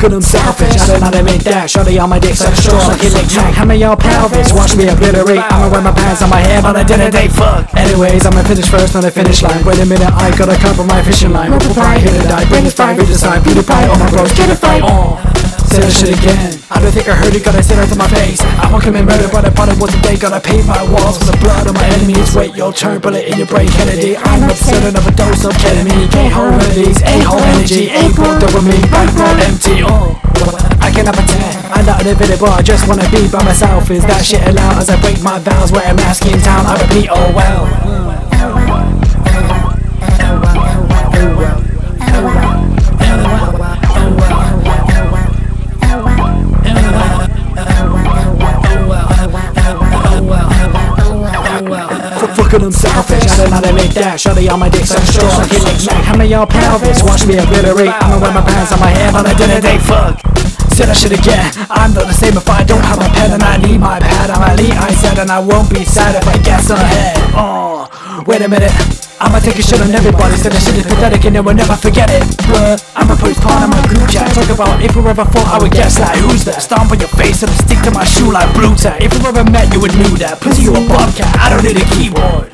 fucking I'm selfish. I don't know to make that. Shorty on my dick, so strong like electric. Hammer all pelvis, watch me obliterate. I'ma wear my pants on my head on a dinner date. Fuck. Anyways, I'ma finish first on the finish line. Wait a minute, I gotta cover my fishing line. Multiply, hit it, die, bring this fire, read this time, PewDiePie. All my bros, get a fight on. Say that shit again. I don't think I heard it, gotta say that to my face. I won't commit murder, but I thought it was a day. Gotta paint my walls with the blood of my enemies. Wait your turn, bullet in your brain, Kennedy. I'm upset of a dose of ketamine. Can't hold remedies, ain't energy, up with me. Bankroll empty, oh. I cannot pretend, I'm not inevitable. I just wanna be by myself. Is that shit allowed as I break my vows? Wear a mask in town, I repeat, oh well. Fucking I'm selfish, I don't know make that Shorty on my dick, so strong like it like Mac Hammer your pelvis, watch me obliterate. I'ma wear my pants on my head on a dinner date, fuck. Say that shit again, I'm not the same. If I don't have a pen And I need my pad, I'm elite, I said And I won't be sad if I guess ahead. Oh, wait a minute. I'ma take a shit on everybody, said that shit is pathetic and they will never forget it. But I'ma put part Talk about if we ever thought I would guess like Who's that? Stomp on your face and stick to my shoe like Blu Tack If we ever met you would knew that. Pussy you a bobcat, I don't need a keyboard